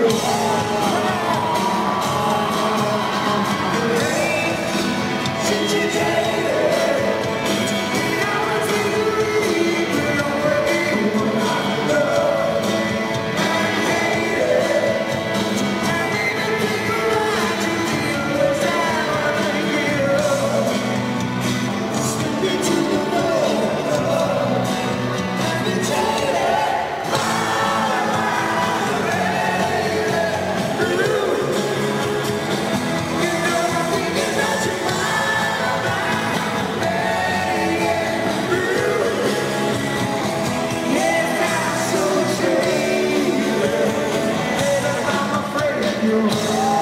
you. Deus.